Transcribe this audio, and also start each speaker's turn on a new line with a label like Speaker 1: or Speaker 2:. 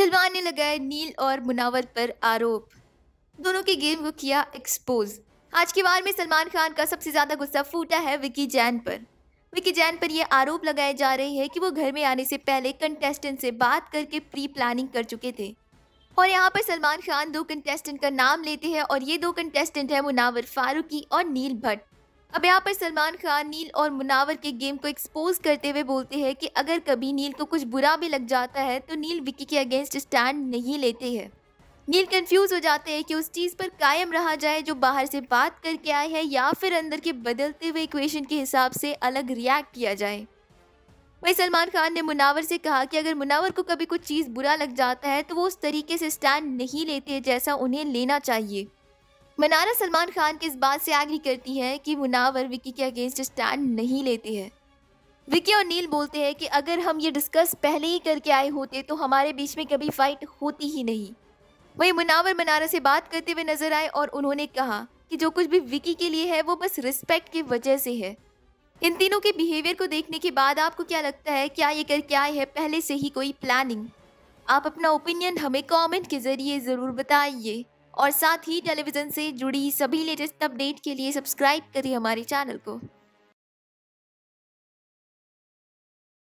Speaker 1: सलमान ने लगाए नील और मुनावर पर आरोप। दोनों की गेम को किया एक्सपोज आज के बार में सलमान खान का सबसे ज़्यादा गुस्सा फूटा है विकी जैन पर। विकी जैन पर यह आरोप लगाए जा रहे हैं कि वो घर में आने से पहले कंटेस्टेंट से बात करके प्री प्लानिंग कर चुके थे। और यहाँ पर सलमान खान दो कंटेस्टेंट का नाम लेते हैं और ये दो कंटेस्टेंट है मुनावर फारूकी और नील भट्ट। अब यहाँ पर सलमान खान नील और मुनावर के गेम को एक्सपोज करते हुए बोलते हैं कि अगर कभी नील को कुछ बुरा भी लग जाता है तो नील विक्की के अगेंस्ट स्टैंड नहीं लेते हैं। नील कंफ्यूज हो जाते हैं कि उस चीज़ पर कायम रहा जाए जो बाहर से बात करके आए हैं या फिर अंदर के बदलते हुए इक्वेशन के हिसाब से अलग रिएक्ट किया जाए। वही सलमान खान ने मुनावर से कहा कि अगर मुनावर को कभी कुछ चीज़ बुरा लग जाता है तो वो उस तरीके से स्टैंड नहीं लेते जैसा उन्हें लेना चाहिए। मनारा सलमान खान की इस बात से एग्री करती है कि मुनावर विकी के अगेंस्ट स्टैंड नहीं लेते हैं? विकी और नील बोलते हैं कि अगर हम ये डिस्कस पहले ही करके आए होते तो हमारे बीच में कभी फाइट होती ही नहीं। वही मुनावर मनारा से बात करते हुए नज़र आए और उन्होंने कहा कि जो कुछ भी विकी के लिए है वो बस रिस्पेक्ट की वजह से है। इन तीनों के बिहेवियर को देखने के बाद आपको क्या लगता है, क्या ये करके आए हैं पहले से ही कोई प्लानिंग आप अपना ओपिनियन हमें कमेंट के ज़रिए ज़रूर बताइए। और साथ ही टेलीविज़न से जुड़ी सभी लेटेस्ट अपडेट के लिए सब्सक्राइब करिए हमारे चैनल को।